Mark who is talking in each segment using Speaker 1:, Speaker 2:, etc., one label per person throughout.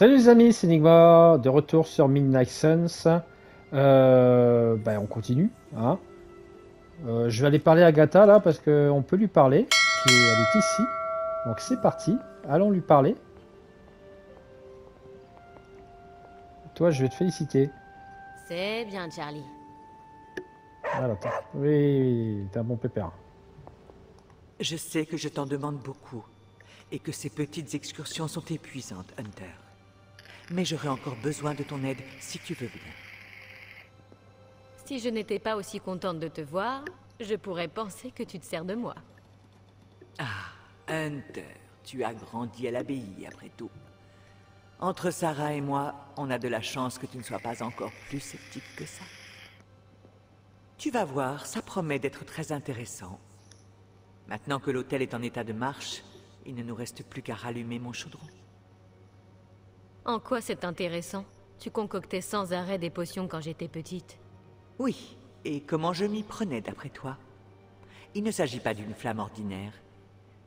Speaker 1: Salut les amis, c'est Enigma, de retour sur Midnight Suns. Euh, bah, on continue. Hein. Euh, je vais aller parler à Agatha là parce qu'on peut lui parler. Elle est ici. Donc c'est parti. Allons lui parler. Toi, je vais te féliciter.
Speaker 2: C'est bien, Charlie.
Speaker 1: Voilà, attends. Oui, oui, t'es un bon pépère.
Speaker 3: Je sais que je t'en demande beaucoup et que ces petites excursions sont épuisantes, Hunter. Mais j'aurai encore besoin de ton aide si tu veux bien.
Speaker 2: Si je n'étais pas aussi contente de te voir, je pourrais penser que tu te sers de moi.
Speaker 3: Ah, Hunter, tu as grandi à l'abbaye après tout. Entre Sarah et moi, on a de la chance que tu ne sois pas encore plus sceptique que ça. Tu vas voir, ça promet d'être très intéressant. Maintenant que l'hôtel est en état de marche, il ne nous reste plus qu'à rallumer mon chaudron.
Speaker 2: En quoi c'est intéressant? Tu concoctais sans arrêt des potions quand j'étais petite.
Speaker 3: Oui, et comment je m'y prenais d'après toi? Il ne s'agit pas d'une flamme ordinaire.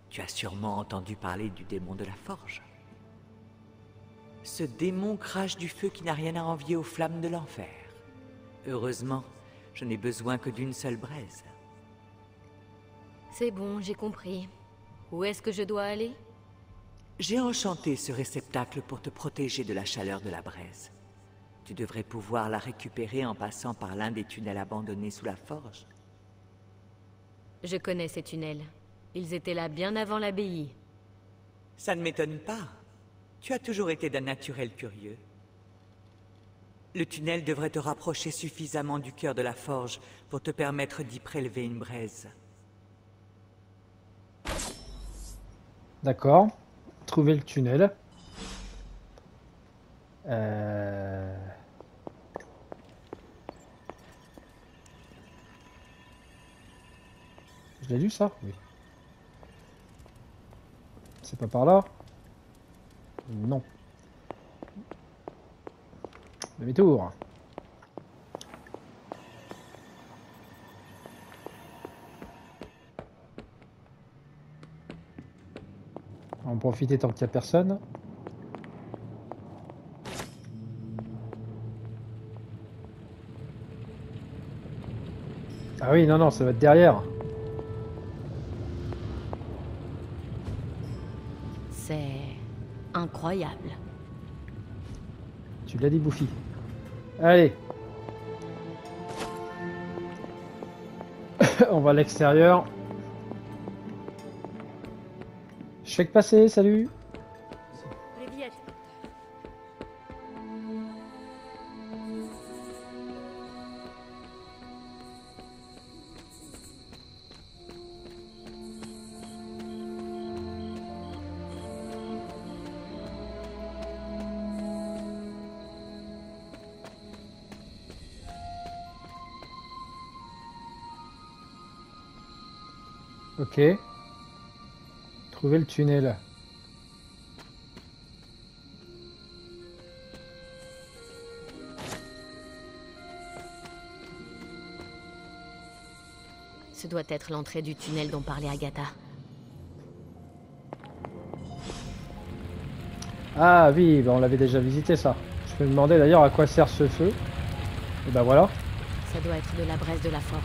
Speaker 3: Tu as sûrement entendu parler du démon de la forge. Ce démon crache du feu qui n'a rien à envier aux flammes de l'enfer. Heureusement, je n'ai besoin que d'une seule braise.
Speaker 2: C'est bon, j'ai compris. Où est-ce que je dois aller?
Speaker 3: J'ai enchanté ce réceptacle pour te protéger de la chaleur de la braise. Tu devrais pouvoir la récupérer en passant par l'un des tunnels abandonnés sous la forge.
Speaker 2: Je connais ces tunnels. Ils étaient là bien avant l'abbaye.
Speaker 3: Ça ne m'étonne pas. Tu as toujours été d'un naturel curieux. Le tunnel devrait te rapprocher suffisamment du cœur de la forge pour te permettre d'y prélever une braise.
Speaker 1: D'accord. Trouver le tunnel. Euh... Je l'ai lu ça? Oui. C'est pas par là? Non. Demi-tour. En profiter tant qu'il n'y a personne. Ah oui, non, non, ça va être derrière.
Speaker 2: C'est incroyable.
Speaker 1: Tu l'as dit, Bouffi. Allez. On va à l'extérieur. Je fais que passer, salut. Ok. Trouver le tunnel.
Speaker 2: Ce doit être l'entrée du tunnel dont parlait Agatha.
Speaker 1: Ah oui, bah on l'avait déjà visité ça. Je me demandais d'ailleurs à quoi sert ce feu. Et ben voilà.
Speaker 2: Ça doit être de la braise de la forge.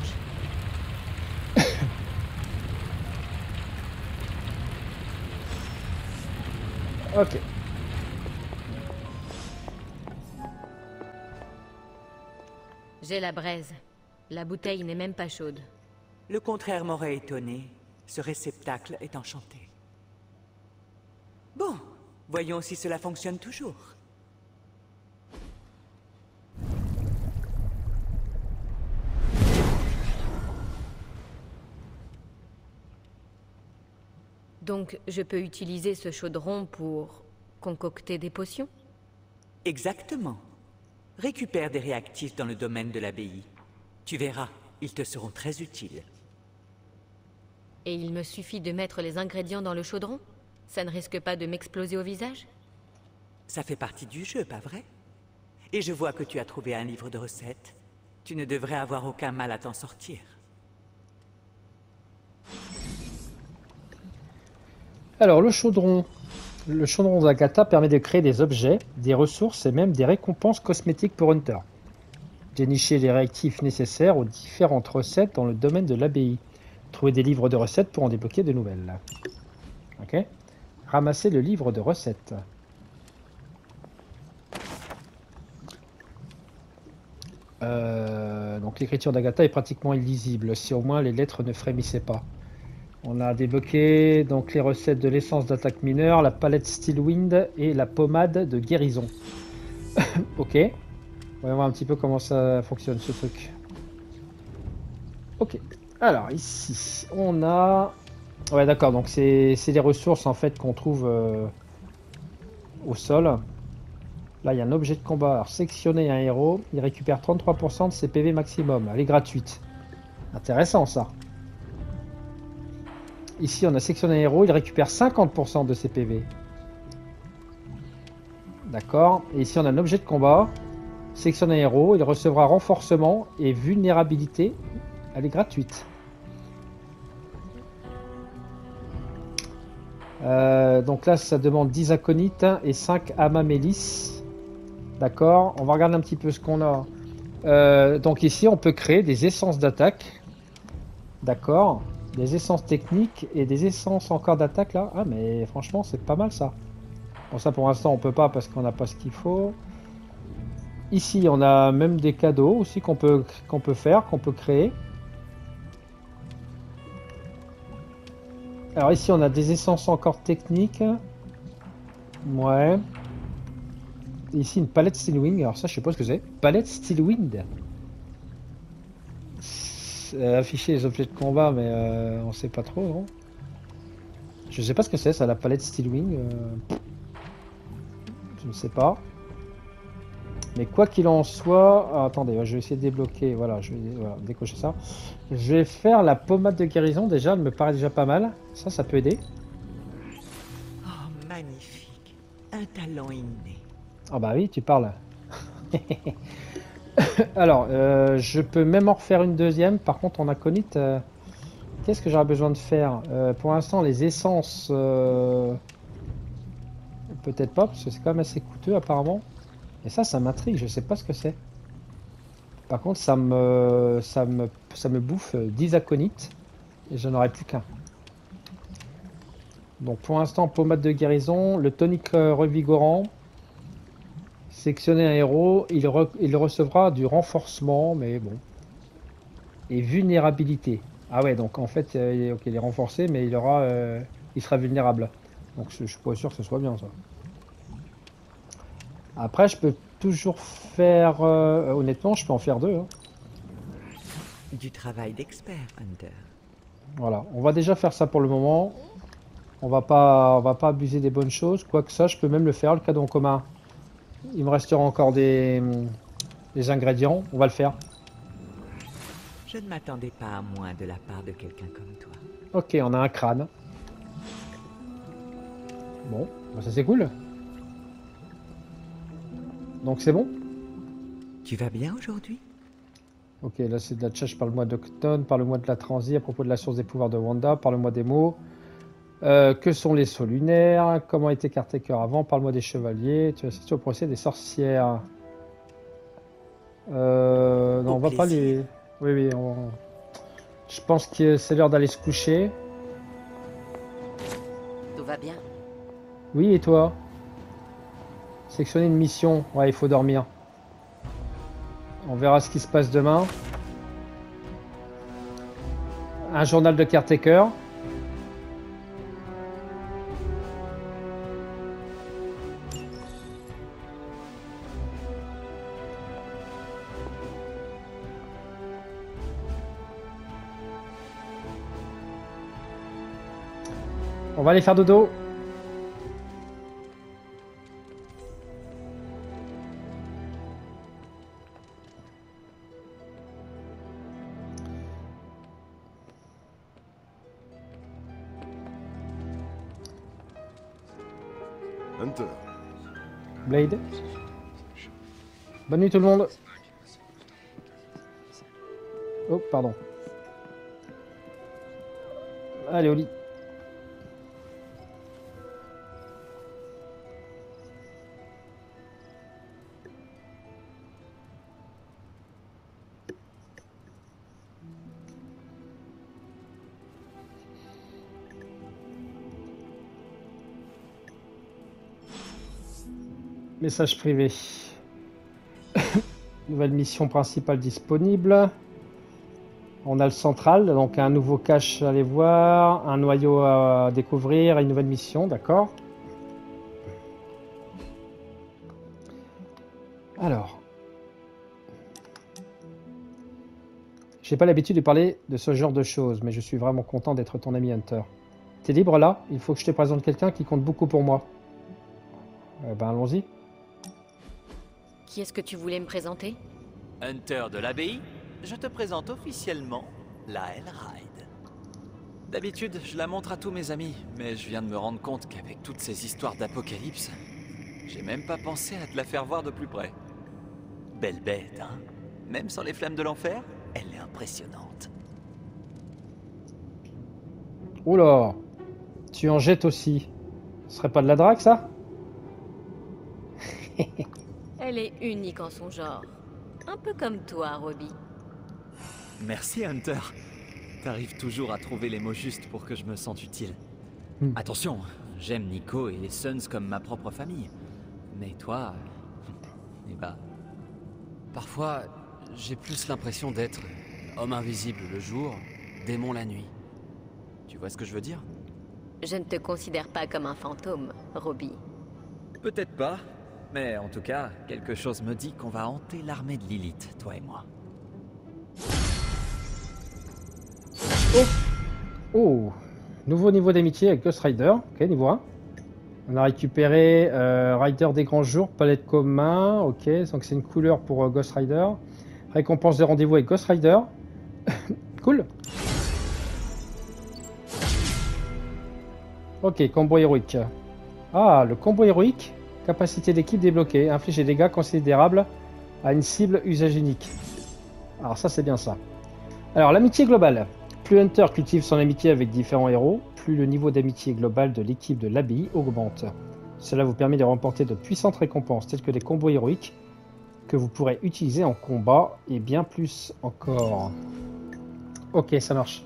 Speaker 1: Ok.
Speaker 2: J'ai la braise. La bouteille n'est même pas chaude.
Speaker 3: Le contraire m'aurait étonné. Ce réceptacle est enchanté. Bon, voyons si cela fonctionne toujours.
Speaker 2: Donc, je peux utiliser ce chaudron pour concocter des potions
Speaker 3: Exactement. Récupère des réactifs dans le domaine de l'abbaye. Tu verras, ils te seront très utiles.
Speaker 2: Et il me suffit de mettre les ingrédients dans le chaudron? Ça ne risque pas de m'exploser au visage?
Speaker 3: Ça fait partie du jeu, pas vrai? Et je vois que tu as trouvé un livre de recettes. Tu ne devrais avoir aucun mal à t'en sortir.
Speaker 1: Alors, le chaudron. Le chaudron d'Agatha permet de créer des objets, des ressources et même des récompenses cosmétiques pour Hunter. Dénicher les réactifs nécessaires aux différentes recettes dans le domaine de l'abbaye. Trouver des livres de recettes pour en débloquer de nouvelles. Ok Ramasser le livre de recettes. Euh, donc l'écriture d'Agatha est pratiquement illisible, si au moins les lettres ne frémissaient pas. On a débloqué donc les recettes de l'essence d'attaque mineure, la palette Steelwind et la pommade de guérison. ok. On va voir un petit peu comment ça fonctionne ce truc. Ok. Alors ici, on a... Ouais d'accord, donc c'est les ressources en fait qu'on trouve euh, au sol. Là, il y a un objet de combat. Alors, sectionner un héros, il récupère 33% de ses PV maximum. Elle est gratuite. Intéressant ça. Ici, on a sectionné un héros, il récupère 50% de ses PV. D'accord. Et ici, on a un objet de combat. Sectionner un héros, il recevra renforcement et vulnérabilité. Elle est gratuite. Euh, donc là, ça demande 10 aconites et 5 amamélis. D'accord On va regarder un petit peu ce qu'on a. Euh, donc ici, on peut créer des essences d'attaque. D'accord Des essences techniques et des essences encore d'attaque là. Ah mais franchement, c'est pas mal ça. Bon ça pour l'instant, on peut pas parce qu'on n'a pas ce qu'il faut. Ici, on a même des cadeaux aussi qu'on peut, qu'on peut faire, qu'on peut créer. Alors ici, on a des essences encore techniques. Ouais. Ici, une palette Steelwind. Alors ça, je sais pas ce que c'est. Palette Steelwind. Euh, afficher les objets de combat, mais euh, on sait pas trop, non Je sais pas ce que c'est, ça, la palette Steelwing. Euh... Je ne sais pas. Mais quoi qu'il en soit... Ah, attendez, je vais essayer de débloquer. Voilà, je vais décocher ça. Je vais faire la pommade de guérison, déjà. Elle me paraît déjà pas mal. Ça, ça peut aider.
Speaker 3: Oh, magnifique. Un talent inné.
Speaker 1: Ah bah oui, tu parles. Alors, euh, je peux même en refaire une deuxième. Par contre, en aconite, euh, qu'est-ce que j'aurais besoin de faire? Euh, Pour l'instant, les essences... Peut-être pas, parce que c'est quand même assez coûteux apparemment. Et ça, ça m'intrigue, je sais pas ce que c'est. Par contre, ça me, ça me, ça me bouffe 10 aconites. Et j'en aurai plus qu'un. Donc pour l'instant, pommade de guérison, le tonique revigorant, Sectionner un héros, il, recevra du renforcement, mais bon. Et vulnérabilité. Ah ouais, donc en fait, euh, ok, il est renforcé, mais il aura, euh, il sera vulnérable. Donc je, suis pas sûr que ce soit bien ça. Après, je peux toujours faire, euh, honnêtement, je peux en faire deux. Hein.
Speaker 3: Du travail d'expert, Hunter.
Speaker 1: Voilà, on va déjà faire ça pour le moment. On va pas, on va pas abuser des bonnes choses. Quoique ça, je peux même le faire, le cadeau en commun. Il me restera encore des, des ingrédients. On va le faire.
Speaker 3: Je ne m'attendais pas à moins de la part de quelqu'un comme toi.
Speaker 1: Ok, on a un crâne. Bon, bah, ça c'est cool. Donc c'est bon?
Speaker 3: Tu vas bien aujourd'hui?
Speaker 1: Ok, là c'est de la tchatch, parle-moi d'Octone, parle-moi de la transi à propos de la source des pouvoirs de Wanda, parle-moi des mots. Euh, que sont les sauts lunaires? Comment était Cartaker avant? Parle-moi des chevaliers. Tu assister au procès des sorcières. Euh, non, on va pas les. Oui, oui. Je pense que c'est l'heure d'aller se coucher.
Speaker 2: Tout va bien?
Speaker 1: Oui, et toi? Sectionner une mission. Ouais, il faut dormir. On verra ce qui se passe demain. Un journal de Caretaker. On va aller faire dodo.
Speaker 4: Hunter.
Speaker 1: Blade. Bonne nuit tout le monde. Oh, pardon. Allez, au lit. Message privé. Nouvelle mission principale disponible. On a le central, donc un nouveau cache à aller voir, un noyau à découvrir, une nouvelle mission, d'accord. Alors. J'ai pas l'habitude de parler de ce genre de choses, mais je suis vraiment content d'être ton ami Hunter. T'es libre là Il faut que je te présente quelqu'un qui compte beaucoup pour moi. Eh ben allons-y.
Speaker 2: Qui est-ce que tu voulais me présenter?
Speaker 3: Hunter de l'abbaye, je te présente officiellement la Hellride.
Speaker 4: D'habitude, je la montre à tous mes amis, mais je viens de me rendre compte qu'avec toutes ces histoires d'apocalypse, j'ai même pas pensé à te la faire voir de plus près.
Speaker 3: Belle bête, hein? Même sans les flammes de l'enfer, elle est impressionnante.
Speaker 1: Oula Tu en jettes aussi. Ce serait pas de la drague ça?
Speaker 2: Elle est unique en son genre. Un peu comme toi, Robbie.
Speaker 4: Merci Hunter. T'arrives toujours à trouver les mots justes pour que je me sente utile.
Speaker 1: Hmm.
Speaker 4: Attention, j'aime Nico et les Suns comme ma propre famille. Mais toi... Eh bah... Parfois, j'ai plus l'impression d'être homme invisible le jour, démon la nuit. Tu vois ce que je veux dire?
Speaker 2: Je ne te considère pas comme un fantôme, Robbie.
Speaker 4: Peut-être pas, mais en tout cas, quelque chose me dit qu'on va hanter l'armée de Lilith, toi et moi.
Speaker 1: Oh Nouveau niveau d'amitié avec Ghost Rider. Ok, niveau 1. On a récupéré euh, Rider des grands jours, palette commun. Ok, donc c'est une couleur pour euh, Ghost Rider. Récompense de rendez-vous avec Ghost Rider. cool. Ok, combo héroïque. Ah, le combo héroïque. Capacité d'équipe débloquée. Inflige des dégâts considérables à une cible usage unique. Alors ça, c'est bien ça. Alors, l'amitié globale. Plus Hunter cultive son amitié avec différents héros, plus le niveau d'amitié global de l'équipe de l'abbaye augmente. Cela vous permet de remporter de puissantes récompenses telles que des combos héroïques que vous pourrez utiliser en combat et bien plus encore. Ok, ça marche.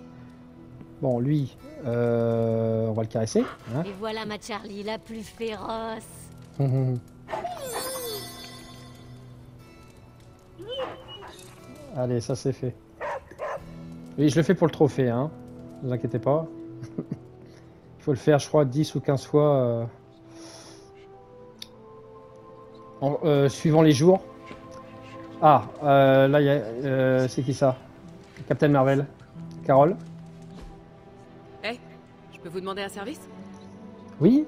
Speaker 1: Bon, lui, euh, on va le caresser. hein.
Speaker 2: Et voilà ma Charlie, la plus féroce.
Speaker 1: Allez, ça c'est fait. Oui, je le fais pour le trophée, hein. Ne vous inquiétez pas. Il faut le faire, je crois, 10 ou 15 fois. euh, en- euh, suivant les jours. Ah, euh, là, il y a. euh, c'est qui ça? Captain Marvel. Carole?
Speaker 5: Eh, je peux vous demander un service?
Speaker 1: Oui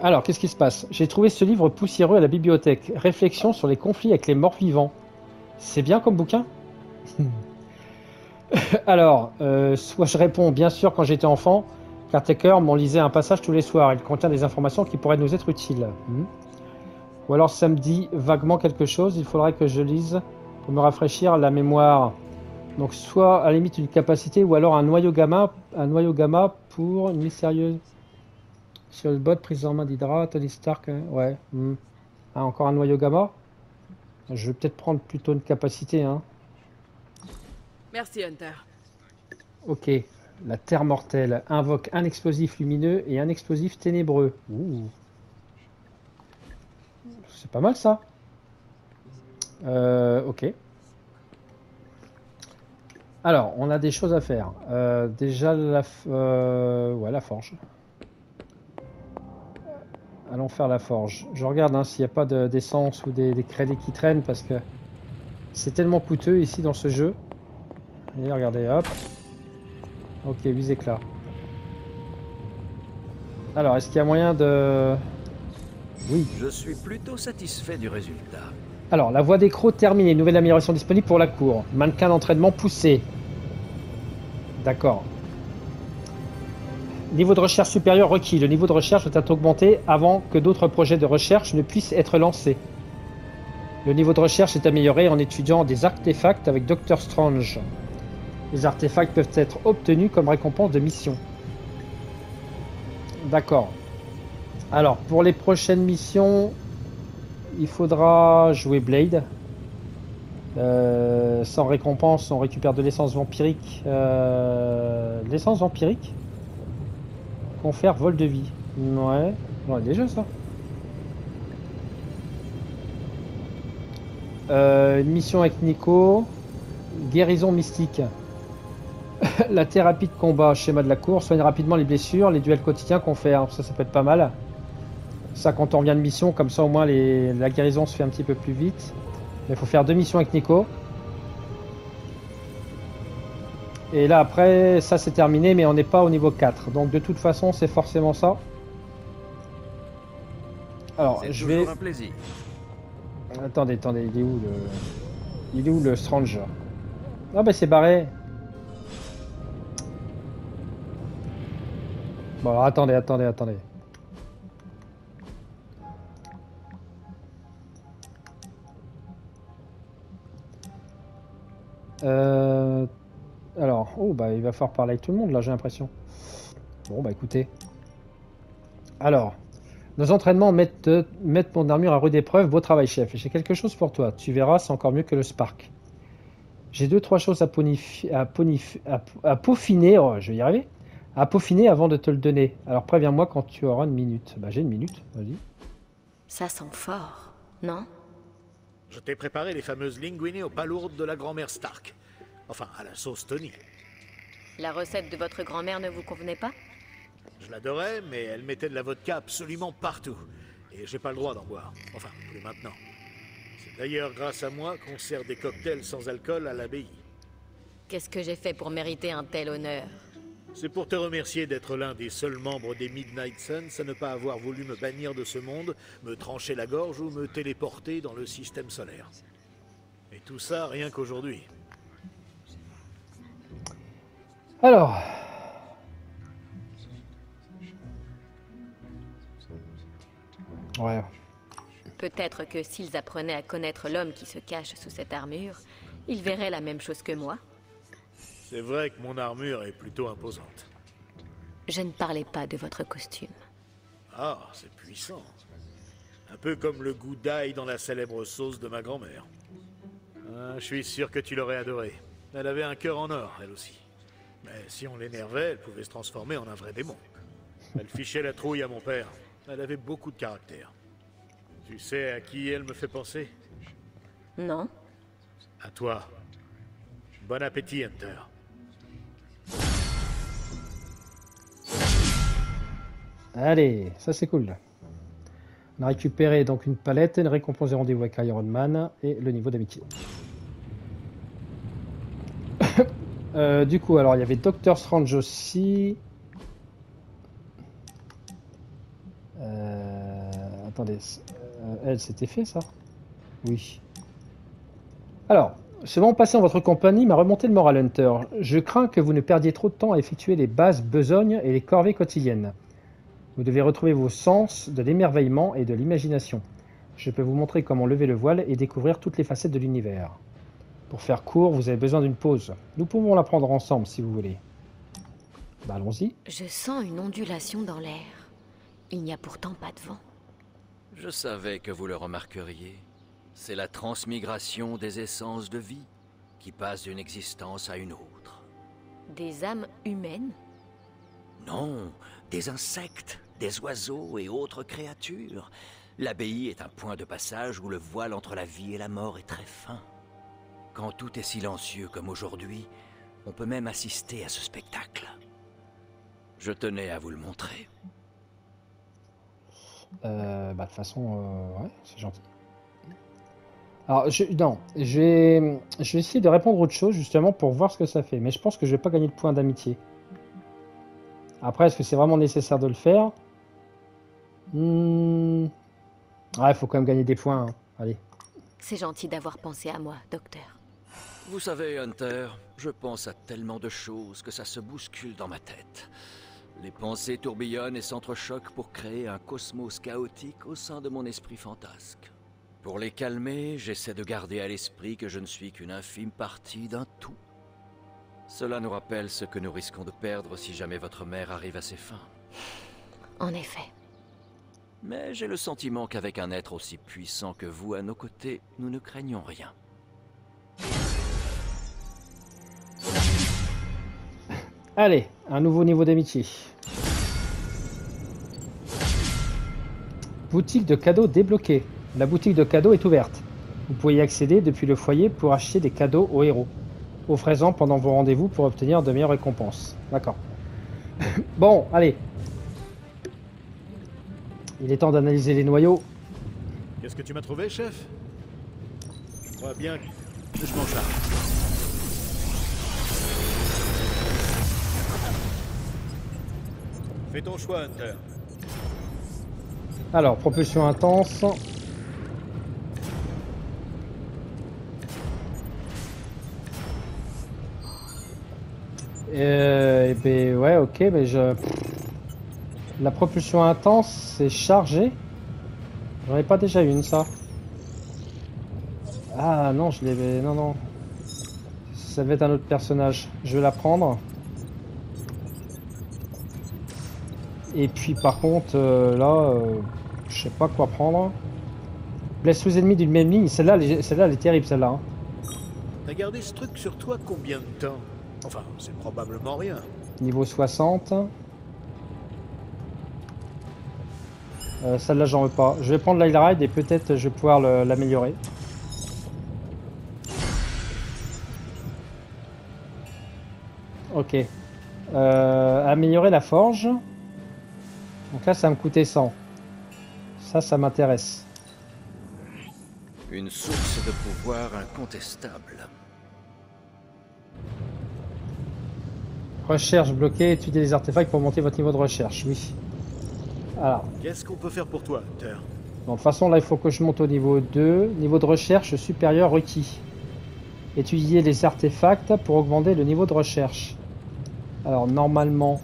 Speaker 1: Alors, qu'est-ce qui se passe? J'ai trouvé ce livre poussiéreux à la bibliothèque. Réflexion sur les conflits avec les morts vivants. C'est bien comme bouquin? Alors, euh, soit je réponds bien sûr quand j'étais enfant, car Taker m'en lisait un passage tous les soirs. Il contient des informations qui pourraient nous être utiles. Hmm? Ou alors ça me dit vaguement quelque chose, il faudrait que je lise pour me rafraîchir la mémoire. Donc soit à la limite une capacité, ou alors un noyau gamma, un noyau gamma pour une mystérieuse sur le bot, prise en main d'Hydra, Tony Stark, hein, ouais. hmm. Ah, encore un noyau gamma? Je vais peut-être prendre plutôt une capacité, hein.
Speaker 5: Merci Hunter.
Speaker 1: Ok. La Terre mortelle invoque un explosif lumineux et un explosif ténébreux. Ouh. C'est pas mal ça. Euh, ok. Alors, on a des choses à faire. Euh, déjà, la, euh, ouais, la forge. Allons faire la forge. Je regarde hein, s'il n'y a pas de- d'essence ou des, des crédits qui traînent parce que c'est tellement coûteux ici dans ce jeu. Et regardez, hop. Ok, 8 éclats. Alors, est-ce qu'il y a moyen de... Oui.
Speaker 6: Je suis plutôt satisfait du résultat.
Speaker 1: Alors, la voie des crocs terminée. Nouvelle amélioration disponible pour la cour. Mannequin d'entraînement poussé. D'accord. Niveau de recherche supérieur requis. Le niveau de recherche doit être augmenté avant que d'autres projets de recherche ne puissent être lancés. Le niveau de recherche est amélioré en étudiant des artefacts avec Doctor Strange. Les artefacts peuvent être obtenus comme récompense de mission. D'accord. Alors, pour les prochaines missions, il faudra jouer Blade. Euh, sans récompense, on récupère de l'essence vampirique. Euh, l'essence vampirique Confère vol de vie. Ouais, déjà ça. Euh, une mission avec Nico. Guérison mystique. la thérapie de combat, schéma de la course, soigne rapidement les blessures, les duels quotidiens qu'on fait. hein. Ça, ça peut être pas mal. Ça, quand on revient de mission, comme ça au moins les... la guérison se fait un petit peu plus vite. Mais il faut faire deux missions avec Nico. Et là après, ça c'est terminé, mais on n'est pas au niveau 4. Donc de toute façon, c'est forcément ça. Alors, je vais...
Speaker 6: un plaisir.
Speaker 1: Attendez, attendez, il est où le... Il est où le Stranger? Ah bah c'est barré. Bon alors attendez, attendez, attendez. Euh... Alors, oh bah il va falloir parler avec tout le monde là j'ai l'impression. Bon bah écoutez. Alors, nos entraînements mettent, mettent mon armure à rude épreuve. Beau travail, chef. J'ai quelque chose pour toi. Tu verras, c'est encore mieux que le Spark. J'ai deux, trois choses à- à peaufiner. Oh, je vais y arriver. À peaufiner avant de te le donner. Alors préviens-moi quand tu auras une minute. Bah, j'ai une minute. Vas-y.
Speaker 2: Ça sent fort, non?
Speaker 7: Je t'ai préparé les fameuses linguinées aux palourdes de la grand-mère Stark. Enfin, à la sauce Tony.
Speaker 2: La recette de votre grand-mère ne vous convenait pas?
Speaker 7: Je l'adorais, mais elle mettait de la vodka absolument partout. Et j'ai pas le droit d'en boire. Enfin, plus maintenant. C'est d'ailleurs grâce à moi qu'on sert des cocktails sans alcool à l'abbaye.
Speaker 2: Qu'est-ce que j'ai fait pour mériter un tel honneur?
Speaker 7: C'est pour te remercier d'être l'un des seuls membres des Midnight Suns à ne pas avoir voulu me bannir de ce monde, me trancher la gorge ou me téléporter dans le système solaire. Et tout ça rien qu'aujourd'hui.
Speaker 1: Alors. Ouais.
Speaker 2: Peut-être que s'ils apprenaient à connaître l'homme qui se cache sous cette armure, ils verraient la même chose que moi.
Speaker 7: C'est vrai que mon armure est plutôt imposante.
Speaker 2: Je ne parlais pas de votre costume.
Speaker 7: Ah, c'est puissant. Un peu comme le goût d'ail dans la célèbre sauce de ma grand-mère. Ah, je suis sûr que tu l'aurais adoré. Elle avait un cœur en or, elle aussi. Mais si on l'énervait, elle pouvait se transformer en un vrai démon. Elle fichait la trouille à mon père. Elle avait beaucoup de caractère. Tu sais à qui elle me fait penser?
Speaker 2: Non
Speaker 7: À toi. Bon appétit, Hunter.
Speaker 1: Allez, ça c'est cool. On a récupéré donc une palette, une récompense de rendez-vous avec Iron Man et le niveau d'amitié. Euh, du coup, alors il y avait Doctor Strange aussi. Euh, attendez, euh, elle c'était fait ça? Oui. Alors, ce moment passé en votre compagnie m'a remonté le moral Hunter. Je crains que vous ne perdiez trop de temps à effectuer les bases besognes et les corvées quotidiennes. Vous devez retrouver vos sens de l'émerveillement et de l'imagination. Je peux vous montrer comment lever le voile et découvrir toutes les facettes de l'univers. Pour faire court, vous avez besoin d'une pause. Nous pouvons la prendre ensemble si vous voulez. Bah allons-y.
Speaker 2: Je sens une ondulation dans l'air. Il n'y a pourtant pas de vent.
Speaker 6: Je savais que vous le remarqueriez. C'est la transmigration des essences de vie qui passe d'une existence à une autre.
Speaker 2: Des âmes humaines?
Speaker 6: Non, des insectes, des oiseaux et autres créatures. L'abbaye est un point de passage où le voile entre la vie et la mort est très fin. Quand tout est silencieux comme aujourd'hui, on peut même assister à ce spectacle. Je tenais à vous le montrer.
Speaker 1: Euh, bah de toute façon, euh, ouais, c'est gentil. Alors, je, non, je vais, je vais essayer de répondre autre chose justement pour voir ce que ça fait. Mais je pense que je vais pas gagner de points d'amitié. Après, est-ce que c'est vraiment nécessaire de le faire? Hmm. Ouais, il faut quand même gagner des points. hein. Allez.
Speaker 2: C'est gentil d'avoir pensé à moi, docteur.
Speaker 6: Vous savez, Hunter, je pense à tellement de choses que ça se bouscule dans ma tête. Les pensées tourbillonnent et s'entrechoquent pour créer un cosmos chaotique au sein de mon esprit fantasque. Pour les calmer, j'essaie de garder à l'esprit que je ne suis qu'une infime partie d'un tout. Cela nous rappelle ce que nous risquons de perdre si jamais votre mère arrive à ses fins.
Speaker 2: En effet.
Speaker 6: Mais j'ai le sentiment qu'avec un être aussi puissant que vous à nos côtés, nous ne craignons rien.
Speaker 1: Allez, un nouveau niveau d'amitié. Boutique de cadeaux débloquée. La boutique de cadeaux est ouverte. Vous pouvez y accéder depuis le foyer pour acheter des cadeaux aux héros. Offrez-en pendant vos rendez-vous pour obtenir de meilleures récompenses. D'accord. bon, allez. Il est temps d'analyser les noyaux.
Speaker 7: Qu'est-ce que tu m'as trouvé, chef? Je bien que je m'en charge. Fais ton choix, Hunter.
Speaker 1: Alors, propulsion intense. Euh, eh ben ouais, ok, mais je... La propulsion intense, c'est chargé J'en ai pas déjà une, ça Ah non, je l'ai... Non, non. Ça va être un autre personnage. Je vais la prendre. Et puis par contre, euh, là, euh, je sais pas quoi prendre. Blesse sous ennemis d'une même ligne. Celle-là, elle est- celle-là, elle est terrible, celle-là. hein.
Speaker 7: T'as gardé ce truc sur toi combien de temps? Enfin, c'est probablement rien.
Speaker 1: Niveau 60. Euh, Celle-là, j'en veux pas. Je vais prendre l'Ail Ride et peut-être je vais pouvoir l'améliorer. Ok. Euh, améliorer la forge. Donc là, ça va me coûter 100. Ça, ça m'intéresse.
Speaker 6: Une source de pouvoir incontestable.
Speaker 1: Recherche bloquée, étudier les artefacts pour monter votre niveau de recherche. Oui. Alors,
Speaker 7: Qu'est-ce qu'on peut faire pour toi, Hunter
Speaker 1: Bon, de toute façon, là, il faut que je monte au niveau 2. Niveau de recherche supérieur requis. Étudier les artefacts pour augmenter le niveau de recherche. Alors, normalement,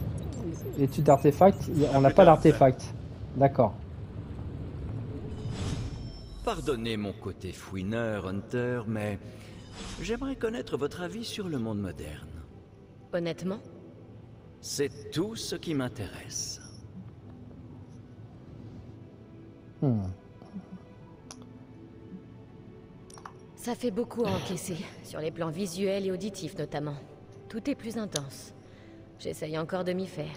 Speaker 1: étude a- on n'a pas d'artefact. D'accord.
Speaker 6: Pardonnez mon côté fouineur, Hunter, mais j'aimerais connaître votre avis sur le monde moderne.
Speaker 2: Honnêtement,
Speaker 6: C'est tout ce qui m'intéresse.
Speaker 1: Hmm.
Speaker 2: ça fait beaucoup à encaisser, sur les plans visuels et auditifs notamment. Tout est plus intense. J'essaye encore de m'y faire.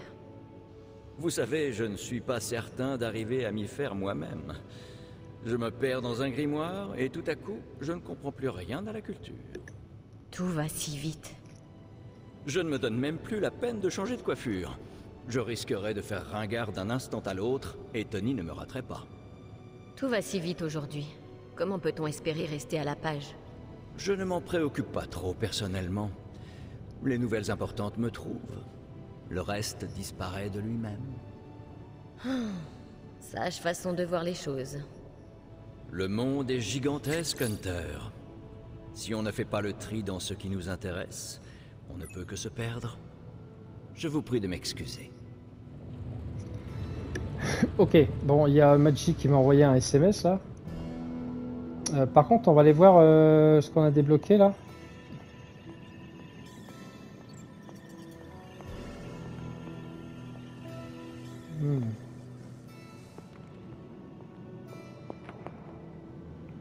Speaker 6: Vous savez, je ne suis pas certain d'arriver à m'y faire moi-même. Je me perds dans un grimoire et tout à coup, je ne comprends plus rien à la culture.
Speaker 2: Tout va si vite.
Speaker 6: Je ne me donne même plus la peine de changer de coiffure. Je risquerais de faire ringard d'un instant à l'autre et Tony ne me raterait pas.
Speaker 2: Tout va si vite aujourd'hui. Comment peut-on espérer rester à la page?
Speaker 6: Je ne m'en préoccupe pas trop personnellement. Les nouvelles importantes me trouvent. Le reste disparaît de lui-même.
Speaker 2: Sage façon de voir les choses.
Speaker 6: Le monde est gigantesque, Hunter. Si on ne fait pas le tri dans ce qui nous intéresse, on ne peut que se perdre. Je vous prie de m'excuser.
Speaker 1: Ok, bon, il y a Magic qui m'a envoyé un SMS là. Euh, par contre, on va aller voir euh, ce qu'on a débloqué là. Hmm.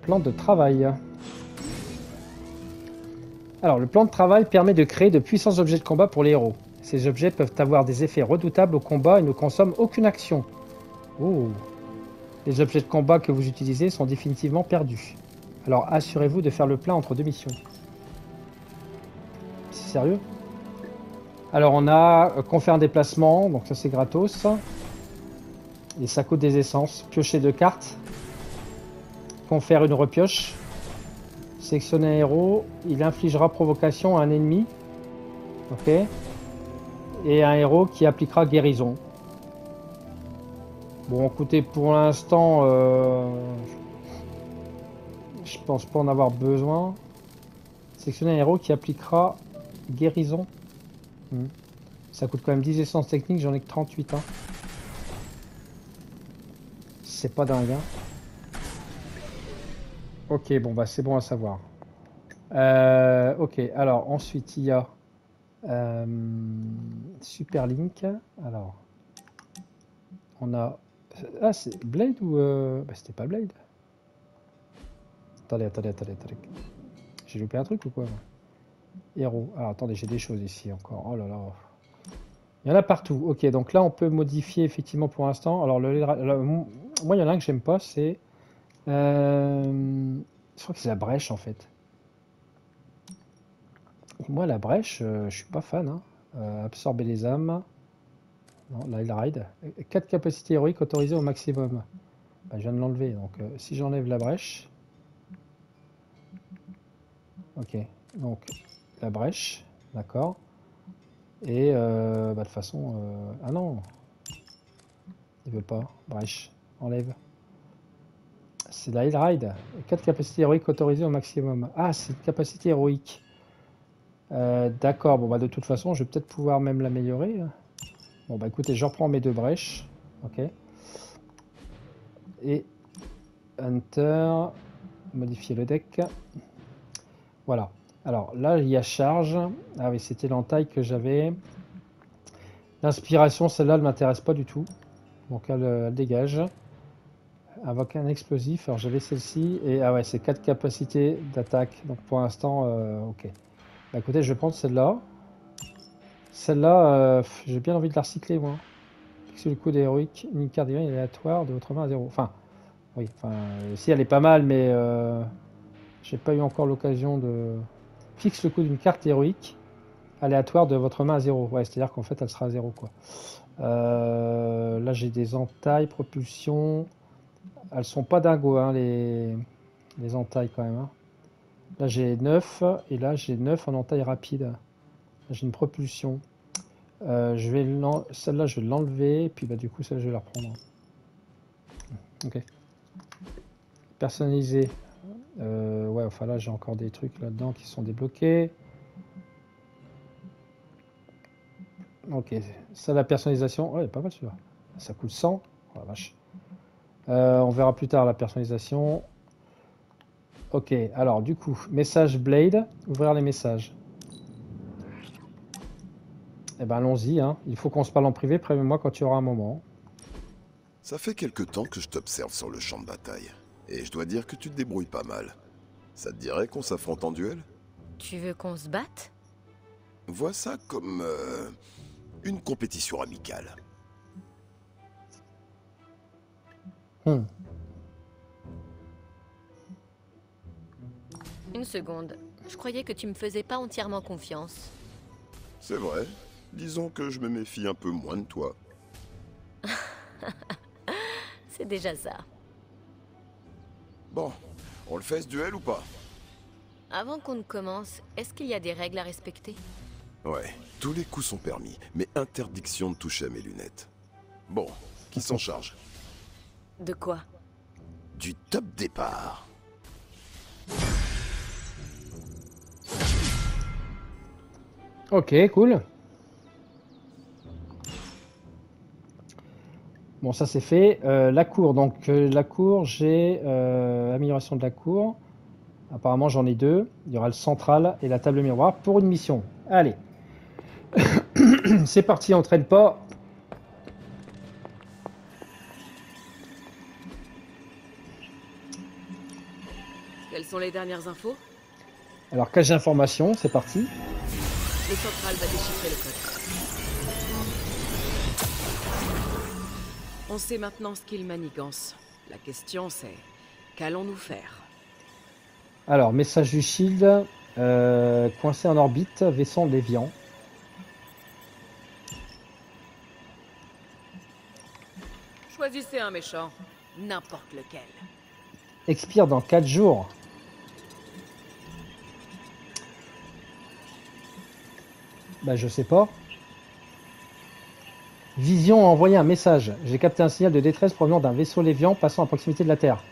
Speaker 1: Plan de travail. Alors, le plan de travail permet de créer de puissants objets de combat pour les héros. Ces objets peuvent avoir des effets redoutables au combat et ne consomment aucune action. Oh. Les objets de combat que vous utilisez sont définitivement perdus. Alors assurez-vous de faire le plein entre deux missions. C'est sérieux? Alors on a euh, confère un déplacement, donc ça c'est gratos. Et ça coûte des essences. Piocher deux cartes. Confère une repioche. Sélectionner un héros. Il infligera provocation à un ennemi. Ok. Et un héros qui appliquera guérison. Bon, écoutez, pour l'instant, euh, je pense pas en avoir besoin. Sélectionner un héros qui appliquera guérison. Hmm. Ça coûte quand même 10 essences techniques, j'en ai que 38. Hein. C'est pas dingue. Hein. Ok, bon, bah c'est bon à savoir. Euh, ok, alors ensuite il y a euh, Super Link. Alors, on a ah, c'est Blade ou. Euh... Bah, c'était pas Blade. Attendez, attendez, attendez, attendez. J'ai loupé un truc ou quoi Héros. Alors attendez, j'ai des choses ici encore. Oh là là. Il y en a partout. Ok, donc là on peut modifier effectivement pour l'instant. Alors, moi il y en a un que j'aime pas, c'est. euh, Je crois que c'est la brèche en fait. Moi, la brèche, euh, je suis pas fan. hein. Euh, absorber les âmes. Non, là, il ride. 4 capacités héroïques autorisées au maximum. Bah, je viens de l'enlever. Donc, si j'enlève la brèche. Ok. Donc, la brèche. D'accord. Et euh, bah, de toute façon. euh, Ah non Il veut pas. Brèche. Enlève. C'est la Hill Ride. 4 capacités héroïques autorisées au maximum. Ah, c'est une capacité héroïque. Euh, D'accord, bon bah de toute façon, je vais peut-être pouvoir même l'améliorer. hein. Bon bah écoutez, je reprends mes deux brèches. Ok. Et Hunter, modifier le deck. Voilà. Alors là, il y a charge. Ah oui, c'était l'entaille que j'avais. L'inspiration, celle-là, elle m'intéresse pas du tout. Donc elle, elle dégage. Invoque un explosif. Alors j'avais celle-ci. Et ah ouais, c'est 4 capacités d'attaque. Donc pour l'instant, euh, ok. Bah écoutez, je vais prendre celle-là. Celle-là, euh, j'ai bien envie de la recycler, moi. Fixez le coup d'héroïque, une carte aléatoire de votre main à zéro. Enfin, oui, enfin, euh, si elle est pas mal, mais euh, j'ai pas eu encore l'occasion de. Fixe le coup d'une carte héroïque aléatoire de votre main à zéro. Ouais, c'est-à-dire qu'en fait, elle sera à zéro, quoi. Euh, là, j'ai des entailles, propulsion. Elles sont pas dingos, hein, les, les entailles, quand même. hein. Là, j'ai 9 et là, j'ai 9 en entaille rapide. J'ai une propulsion. Euh, Celle-là, je vais l'enlever. et Puis, bah, du coup, celle-là, je vais la reprendre. Ok. Personnalisé. Euh, ouais, enfin là, j'ai encore des trucs là-dedans qui sont débloqués. Ok. Ça, la personnalisation. Ouais, pas mal celui-là. Ça coûte 100. Oh la vache. Euh, on verra plus tard la personnalisation. Ok, alors du coup, message Blade, ouvrir les messages. Eh ben allons-y, hein. il faut qu'on se parle en privé, préviens-moi quand tu auras un moment.
Speaker 8: Ça fait quelque temps que je t'observe sur le champ de bataille. Et je dois dire que tu te débrouilles pas mal. Ça te dirait qu'on s'affronte en duel?
Speaker 2: Tu veux qu'on se batte?
Speaker 8: Vois ça comme euh, une compétition amicale.
Speaker 1: Hmm.
Speaker 2: Une seconde. Je croyais que tu me faisais pas entièrement confiance.
Speaker 8: C'est vrai. Disons que je me méfie un peu moins de toi.
Speaker 2: C'est déjà ça.
Speaker 8: Bon, on le fait ce duel ou pas
Speaker 2: Avant qu'on ne commence, est-ce qu'il y a des règles à respecter
Speaker 8: Ouais, tous les coups sont permis, mais interdiction de toucher à mes lunettes. Bon, qui s'en charge
Speaker 2: De quoi
Speaker 8: Du top départ.
Speaker 1: Ok, cool. Bon, ça c'est fait. Euh, la cour, donc euh, la cour, j'ai euh, amélioration de la cour. Apparemment, j'en ai deux. Il y aura le central et la table miroir pour une mission. Allez. c'est parti, on traîne pas.
Speaker 5: Quelles sont les dernières infos?
Speaker 1: Alors, cache d'information, c'est parti.
Speaker 5: Le central va déchiffrer le code. On sait maintenant ce qu'il manigance. La question c'est qu'allons-nous faire?
Speaker 1: Alors, message du shield. euh, coincé en orbite, vaisseau Lévian.
Speaker 5: Choisissez un méchant, n'importe lequel.
Speaker 1: expire dans 4 jours. Bah je sais pas. Vision a envoyé un message. J'ai capté un signal de détresse provenant d'un vaisseau Lévian passant à proximité de la Terre.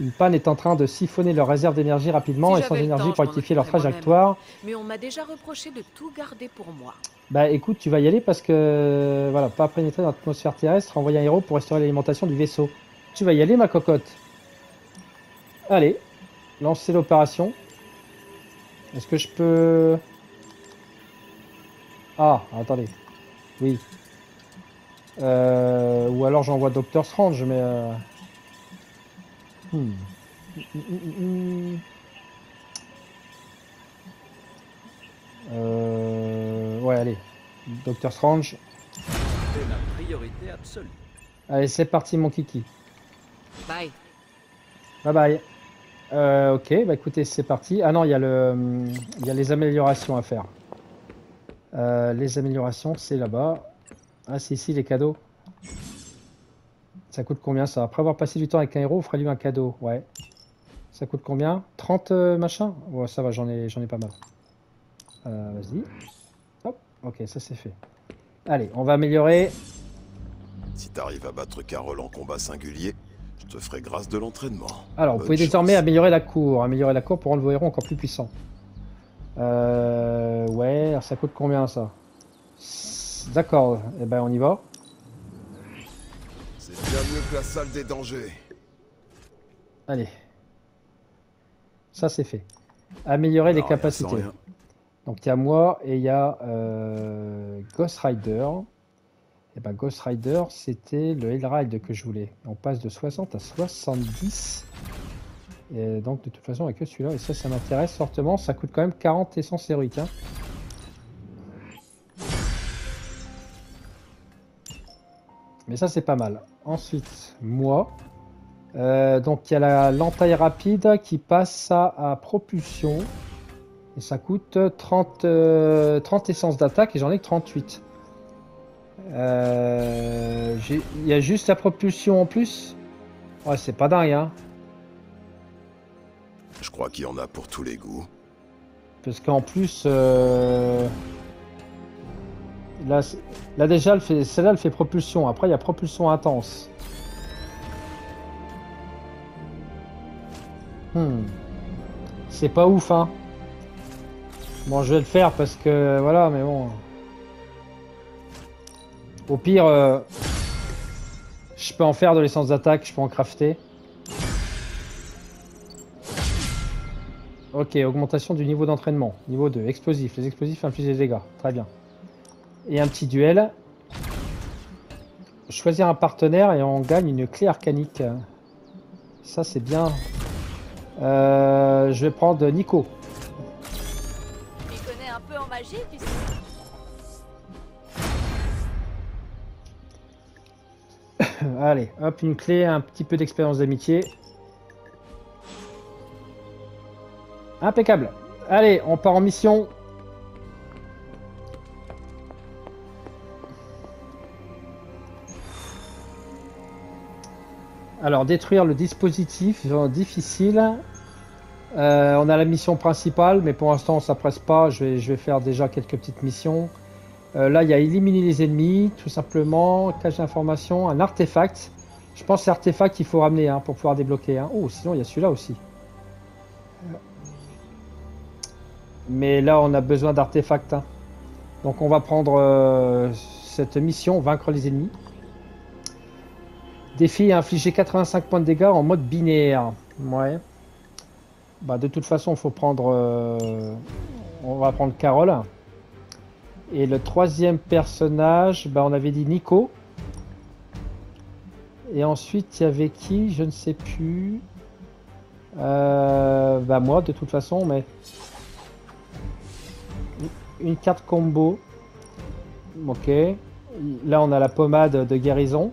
Speaker 1: Une panne est en train de siphonner leur réserve d'énergie rapidement
Speaker 5: Si
Speaker 1: et sans énergie
Speaker 5: temps,
Speaker 1: pour rectifier leur trajectoire.
Speaker 5: Mais on m'a déjà reproché de tout garder pour moi.
Speaker 1: Bah écoute, tu vas y aller parce que voilà, pas pénétrer dans l'atmosphère terrestre, envoyer un héros pour restaurer l'alimentation du vaisseau. Tu vas y aller, ma cocotte. Allez, lancer l'opération. Est-ce que je peux? Ah, attendez. Oui. Euh, ou alors j'envoie Doctor Strange, mais. euh, hmm. Euh, ouais, allez. Doctor Strange.
Speaker 6: C'est ma priorité absolue.
Speaker 1: Allez, c'est parti, mon kiki.
Speaker 5: Bye.
Speaker 1: Bye bye. Euh, ok, bah écoutez, c'est parti. Ah non, il y, a le, il y a les améliorations à faire. Euh, les améliorations, c'est là-bas. Ah, c'est ici les cadeaux. Ça coûte combien ça? Après avoir passé du temps avec un héros, on lui un cadeau. Ouais. Ça coûte combien? 30 euh, machin Ouais, ça va, j'en ai, j'en ai pas mal. Euh, Vas-y. Hop, ok, ça c'est fait. Allez, on va améliorer.
Speaker 8: Si t'arrives à battre Carole en combat singulier, je te ferai grâce de l'entraînement.
Speaker 1: Alors, vous pouvez désormais améliorer la cour. Améliorer la cour pour rendre vos héros encore plus puissants. Euh, ouais, alors ça coûte combien ça? D'accord, et ben on y va.
Speaker 8: C'est bien mieux que la salle des dangers.
Speaker 1: Allez. Ça c'est fait. Améliorer les capacités.
Speaker 8: rien.
Speaker 1: Donc il y a moi et il y a euh, Ghost Rider. Et ben Ghost Rider, c'était le Hellride que je voulais. On passe de 60 à 70. Et donc de toute façon, avec que celui-là. Et ça, ça m'intéresse fortement. Ça coûte quand même 40 essences héroïques. hein. Mais ça, c'est pas mal. Ensuite, moi. Euh, donc il y a la l'entaille rapide qui passe à, à propulsion. Et ça coûte 30, euh, 30 essences d'attaque et j'en ai que 38. Euh, j'ai- Il y a juste la propulsion en plus Ouais, c'est pas dingue, hein.
Speaker 8: Je crois qu'il y en a pour tous les goûts.
Speaker 1: Parce qu'en plus, euh, là, là déjà, celle-là, elle fait propulsion. Après, il y a propulsion intense. Hmm. C'est pas ouf, hein. Bon, je vais le faire parce que voilà, mais bon. Au pire, euh, je peux en faire de l'essence d'attaque, je peux en crafter. Ok, augmentation du niveau d'entraînement. Niveau 2, explosif. Les explosifs infligent des dégâts. Très bien. Et un petit duel. Choisir un partenaire et on gagne une clé arcanique. Ça, c'est bien. Euh, je vais prendre Nico.
Speaker 9: Il connaît un peu en magie, tu sais.
Speaker 1: Allez, hop, une clé, un petit peu d'expérience d'amitié. Impeccable. Allez, on part en mission. Alors, détruire le dispositif, difficile. Euh, on a la mission principale, mais pour l'instant, on s'appresse pas. Je vais, faire déjà quelques petites missions. Euh, là, il y a éliminer les ennemis, tout simplement. Cache d'information, un artefact. Je pense que l'artefact qu'il faut ramener hein, pour pouvoir débloquer. hein. Oh, sinon, il y a celui-là aussi. Mais là, on a besoin d'artefacts. hein. Donc, on va prendre euh, cette mission, vaincre les ennemis. Défi infliger 85 points de dégâts en mode binaire. Ouais. Bah, de toute façon, faut prendre. euh, on va prendre Carole. Et le troisième personnage, bah, on avait dit Nico. Et ensuite, il y avait qui? Je ne sais plus. Euh, bah moi, de toute façon, mais une carte combo. Ok. Là, on a la pommade de guérison.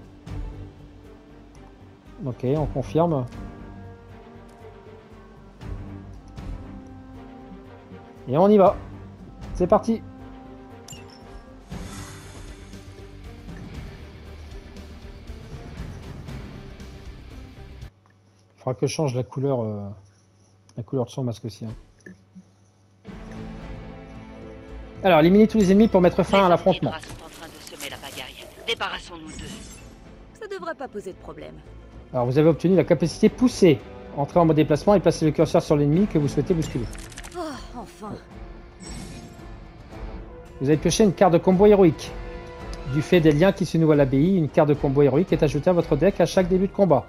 Speaker 1: Ok, on confirme. Et on y va. C'est parti. Faudra que je change la couleur, euh, la couleur de son masque aussi. hein. Alors, éliminer tous les ennemis pour mettre fin à l'affrontement.
Speaker 9: Les sont en train de semer la pagaille. Débarrassons-nous d'eux.
Speaker 2: Ça devrait pas poser de problème.
Speaker 1: Alors, vous avez obtenu la capacité poussée. Entrez en mode déplacement et placez le curseur sur l'ennemi que vous souhaitez bousculer.
Speaker 2: Oh, enfin.
Speaker 1: Vous avez pioché une carte de combo héroïque. Du fait des liens qui se nouent à l'abbaye, une carte de combo héroïque est ajoutée à votre deck à chaque début de combat.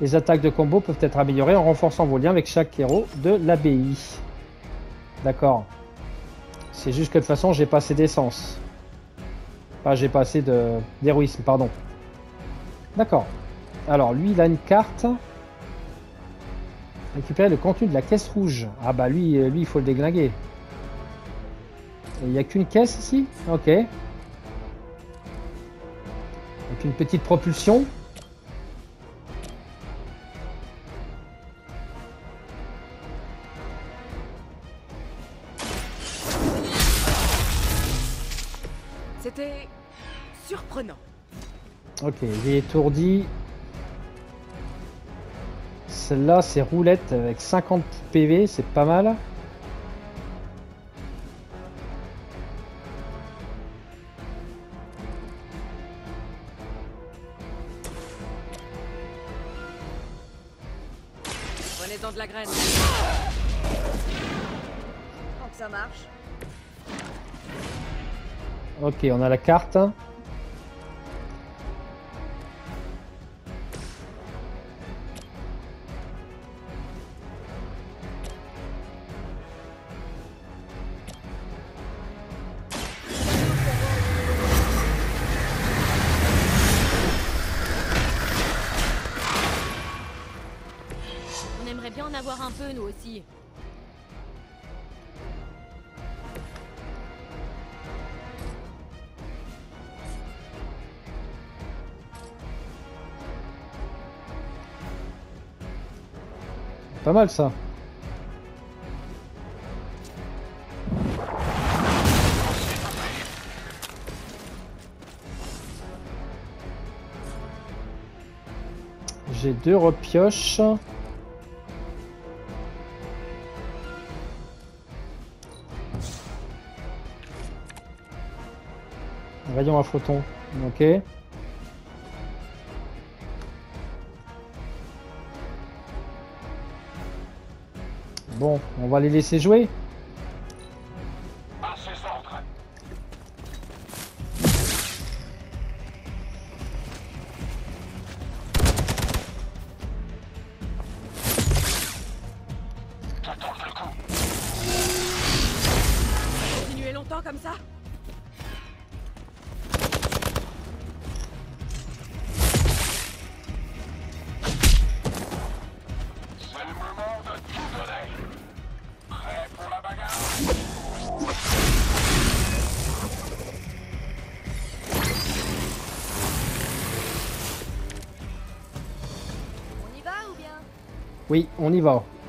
Speaker 1: Les attaques de combo peuvent être améliorées en renforçant vos liens avec chaque héros de l'abbaye. D'accord. C'est juste que de toute façon, j'ai pas assez d'essence. Enfin, j'ai pas assez de d'héroïsme, pardon. D'accord. Alors lui, il a une carte. Récupérer le contenu de la caisse rouge. Ah bah lui, euh, lui il faut le déglinguer. Il n'y a qu'une caisse ici? Ok. Avec une petite propulsion.
Speaker 5: C'était surprenant.
Speaker 1: Ok, il est étourdi. Celle-là, c'est roulette avec 50 PV, c'est pas mal.
Speaker 5: Prenez-en de la graine.
Speaker 9: Tant que ça marche.
Speaker 1: Ok, on a la carte. Mal ça. J'ai deux repioches. Rayon à photon. Ok. Bon, on va les laisser jouer.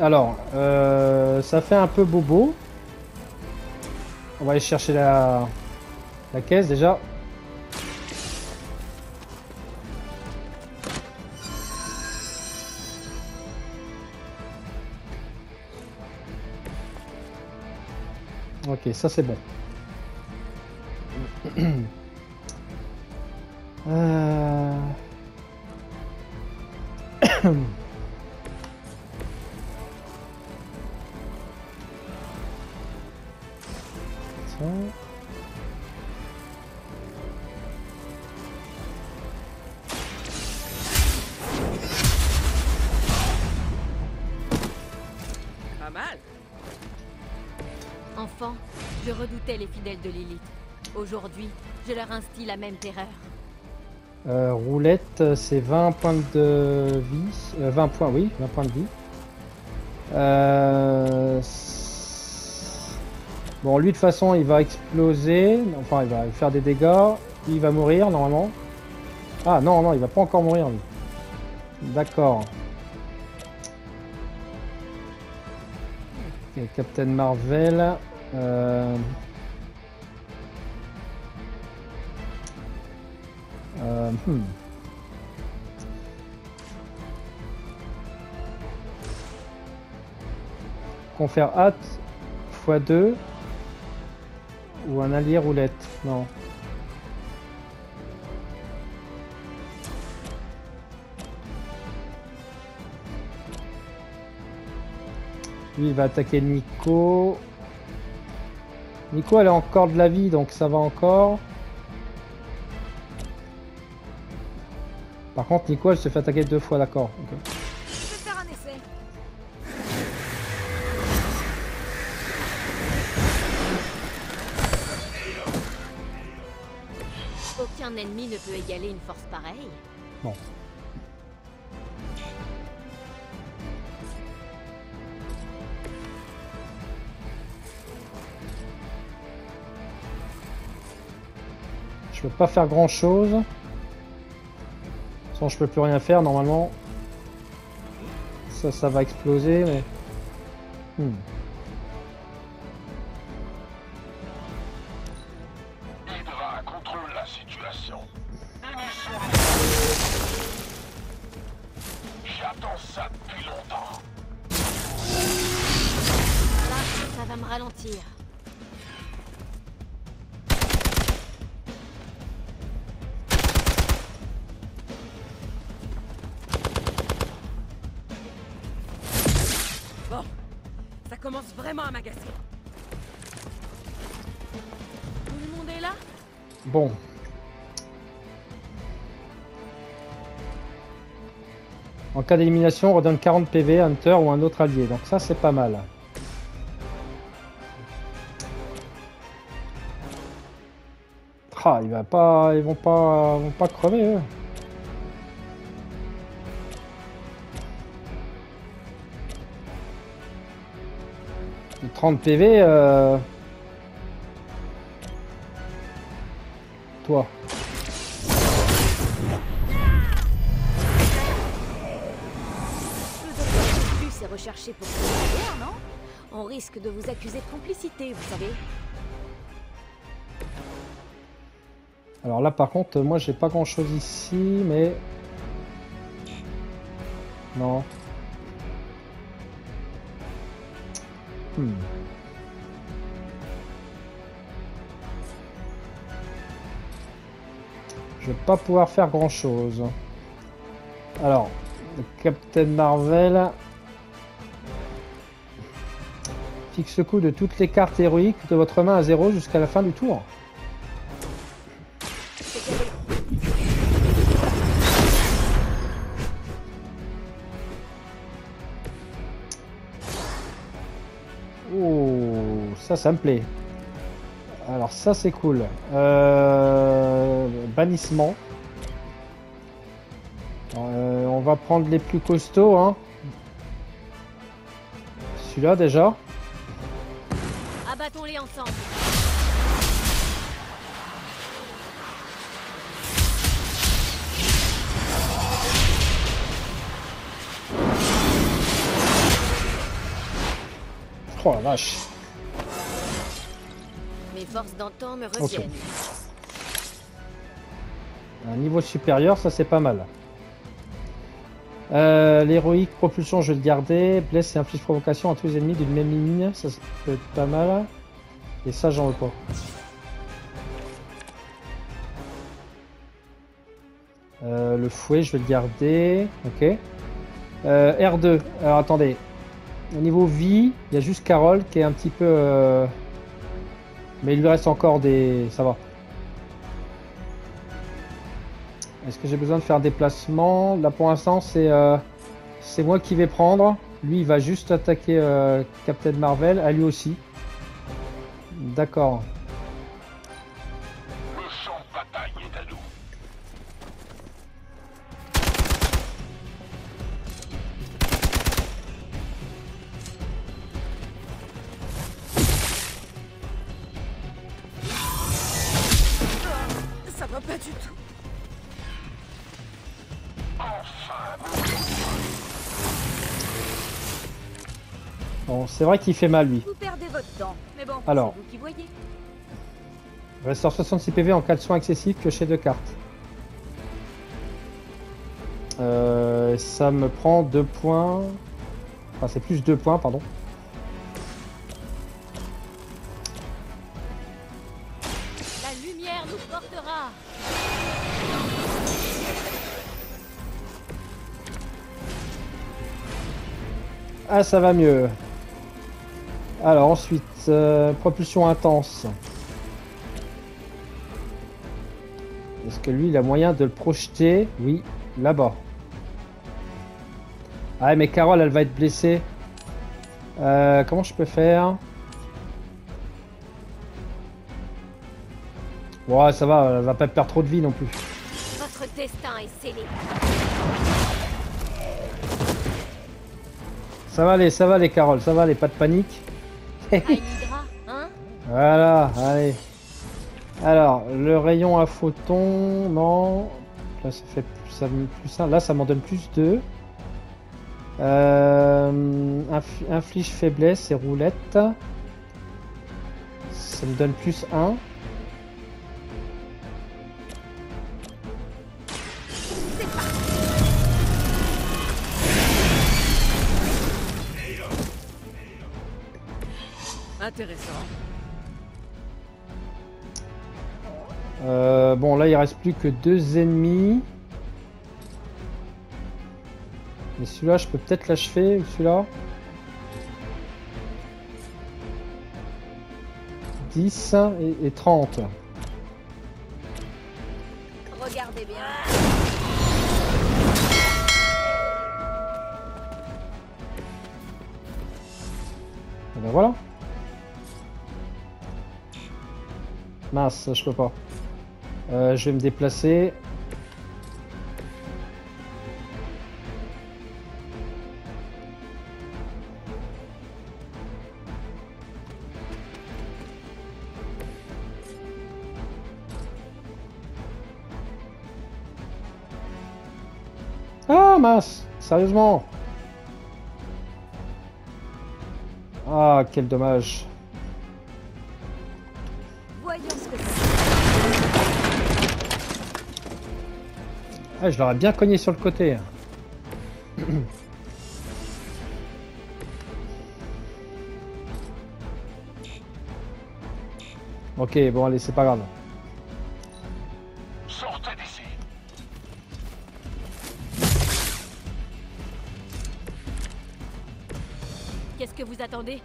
Speaker 1: Alors, euh, ça fait un peu bobo. On va aller chercher la, la caisse déjà. Ok, ça c'est bon.
Speaker 5: Mal.
Speaker 2: Enfant, je redoutais les fidèles de Lilith. Aujourd'hui, je leur instille la même terreur.
Speaker 1: Euh, roulette, c'est 20 points de vie. Euh, 20 points, oui, 20 points de vie. Euh, Bon, lui, de toute façon, il va exploser. Enfin, il va faire des dégâts. Il va mourir, normalement. Ah, non, non, il va pas encore mourir, lui. D'accord. Captain Marvel. Confère hâte x2 ou un allié roulette. Non. Lui, il va attaquer Nico. Nico, elle a encore de la vie, donc ça va encore. Par contre, Nico, elle se fait attaquer deux fois, d'accord. ok.
Speaker 9: Je vais faire un essai.
Speaker 2: Aucun ennemi ne peut égaler une force pareille.
Speaker 1: Bon. Peux pas faire grand chose. Sans je peux plus rien faire normalement. Ça, ça va exploser, mais. Hmm. D'élimination, on redonne 40 PV à Hunter ou un autre allié. Donc ça, c'est pas mal. Ah, il va pas, ils vont pas, vont pas crever. Eux. Et 30 PV. Euh... Toi.
Speaker 2: De vous accuser de complicité, vous savez.
Speaker 1: Alors là, par contre, moi, j'ai pas grand chose ici, mais. Non. Hmm. Je vais pas pouvoir faire grand chose. Alors, le Captain Marvel. Fixe le coût de toutes les cartes héroïques de votre main à zéro jusqu'à la fin du tour. Oh, ça, ça me plaît. Alors ça, c'est cool. Euh, bannissement. Euh, on va prendre les plus costauds. Hein. Celui-là déjà.
Speaker 2: Abattons-les ensemble.
Speaker 1: Oh la vache.
Speaker 2: Mes forces d'antan me reviennent.
Speaker 1: Un niveau supérieur, ça c'est pas mal. Euh, L'héroïque propulsion, je vais le garder. Blesse et inflige provocation à tous les ennemis d'une même ligne. Ça, ça peut être pas mal. Et ça, j'en veux pas. Euh, le fouet, je vais le garder. Ok. Euh, R2. Alors attendez. Au niveau vie, il y a juste Carole qui est un petit peu. euh, Mais il lui reste encore des. Ça va. Est-ce que j'ai besoin de faire un déplacement? Là pour l'instant c'est c'est moi qui vais prendre. Lui il va juste attaquer Captain Marvel, à lui aussi. D'accord.
Speaker 10: Le champ de bataille est à nous.
Speaker 5: Ça va pas du tout.
Speaker 1: Bon, c'est vrai qu'il fait mal lui.
Speaker 9: Vous perdez votre temps. Mais bon,
Speaker 1: Alors. Restaure 66 PV en cas de soins excessifs que chez deux cartes. Euh, ça me prend 2 points. Enfin, c'est plus 2 points, pardon.
Speaker 2: La lumière nous portera.
Speaker 1: Ah, ça va mieux. Alors, ensuite, euh, propulsion intense. Que lui, il a moyen de le projeter Oui, là-bas. Ah, mais Carole, elle va être blessée. Euh, comment je peux faire? Ouais, ça va, elle va pas perdre trop de vie non plus.
Speaker 2: Votre destin est scellé.
Speaker 1: Ça va aller, ça va aller, Carole, ça va aller, pas de panique.
Speaker 2: Hein?
Speaker 1: Voilà, allez. Alors, le rayon à photon, non. Là, ça fait plus, ça plus. Là, ça m'en donne plus 2. Euh, inf- inflige faiblesse et roulette. Ça me donne plus 1. Euh, bon, là, il reste plus que deux ennemis. Mais celui-là, je peux peut-être l'achever, celui-là 10 et, et 30.
Speaker 9: Regardez bien.
Speaker 1: Et ben voilà. Mince, je peux pas. Euh, je vais me déplacer. Ah mince Sérieusement Ah quel dommage Ah je l'aurais bien cogné sur le côté. ok bon allez c'est pas grave.
Speaker 10: Sortez d'ici.
Speaker 2: Qu'est-ce que vous attendez?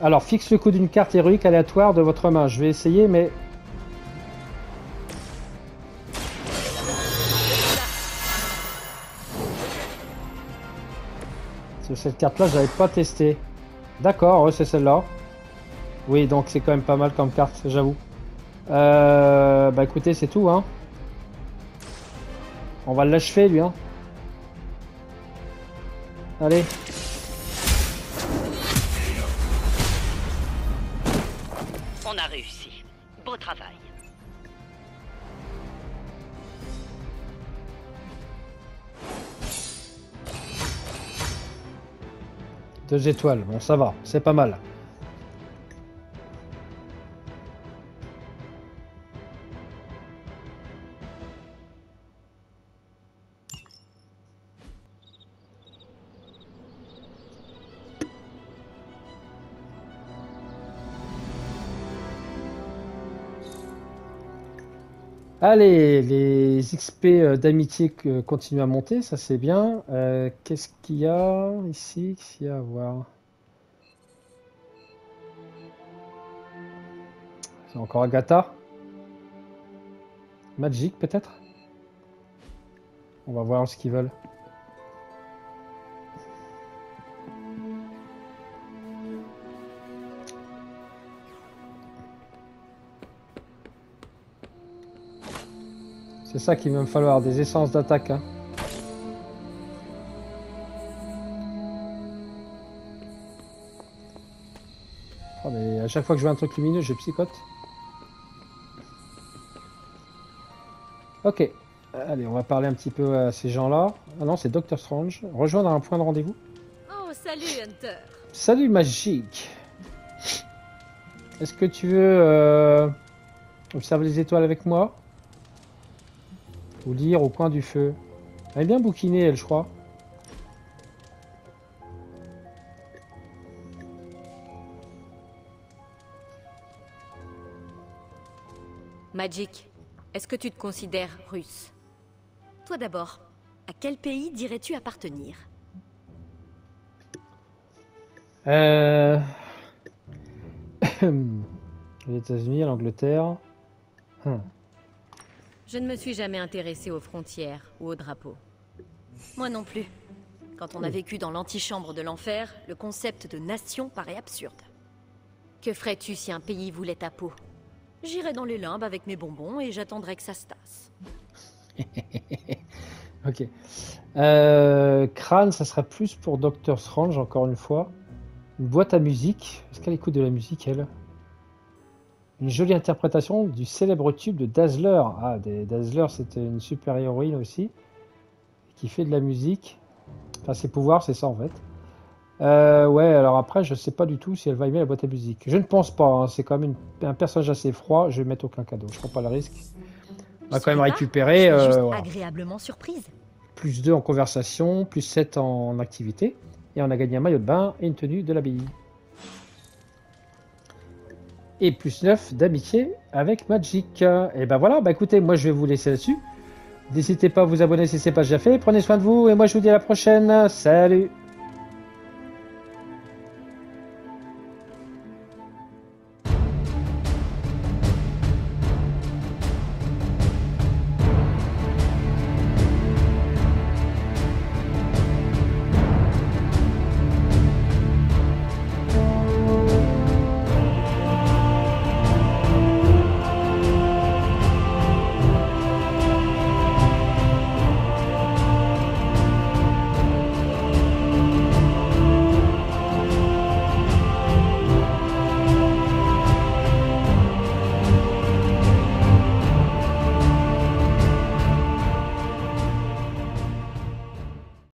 Speaker 1: Alors, fixe le coup d'une carte héroïque aléatoire de votre main. Je vais essayer, mais... cette carte-là, je l'avais pas testé. D'accord, c'est celle-là. Oui, donc c'est quand même pas mal comme carte, j'avoue. Euh, bah écoutez, c'est tout, hein. On va l'achever, lui, hein. Allez. Deux étoiles, bon ça va, c'est pas mal. Allez, les XP euh, d'amitié continuent à monter, ça c'est bien. Euh, Qu'est-ce qu'il y a ici? Qu'est-ce qu'il y a à voir? C'est encore Agatha? Magic peut-être? On va voir ce qu'ils veulent. C'est ça qu'il va me falloir, des essences d'attaque. hein. Ah, mais à chaque fois que je vois un truc lumineux, je psychote. Ok. Allez, on va parler un petit peu à ces gens-là. Ah non, c'est Doctor Strange. Rejoindre un point de rendez-vous.
Speaker 2: Oh, salut Hunter
Speaker 1: Salut Magique. Est-ce que tu veux euh, observer les étoiles avec moi? Ou lire au coin du feu Elle est bien bouquinée, elle, je crois.
Speaker 2: Magic, est-ce que tu te considères russe? Toi d'abord, à quel pays dirais-tu appartenir?
Speaker 1: Euh... les États-Unis, l'Angleterre. Hmm.
Speaker 2: Je ne me suis jamais intéressée aux frontières ou aux drapeaux.
Speaker 9: Moi non plus. Quand on a vécu dans l'antichambre de l'enfer, le concept de nation paraît absurde.
Speaker 2: Que ferais-tu si un pays voulait ta peau?
Speaker 9: J'irai dans les limbes avec mes bonbons et j'attendrai que ça se tasse.
Speaker 1: Ok. Euh, crâne, ça sera plus pour Doctor Strange, encore une fois. Une boîte à musique. Est-ce qu'elle écoute de la musique, elle? Une jolie interprétation du célèbre tube de Dazzler. Ah, des- Dazzler, c'était une super héroïne aussi. Qui fait de la musique. Enfin, ses pouvoirs, c'est ça en fait. Euh, ouais, alors après, je sais pas du tout si elle va aimer la boîte à musique. Je ne pense pas, hein, c'est quand même une- un personnage assez froid. Je vais mettre aucun cadeau, je prends pas le risque. On va quand même récupérer.
Speaker 9: juste
Speaker 1: euh, voilà
Speaker 9: agréablement surprise.
Speaker 1: plus 2 en conversation, plus 7 en activité. Et on a gagné un maillot de bain et une tenue de l'abbaye. Et plus 9 d'amitié avec Magic. Et ben voilà, bah écoutez, moi je vais vous laisser là-dessus. N'hésitez pas à vous abonner si ce n'est pas déjà fait. Prenez soin de vous et moi je vous dis à la prochaine. Salut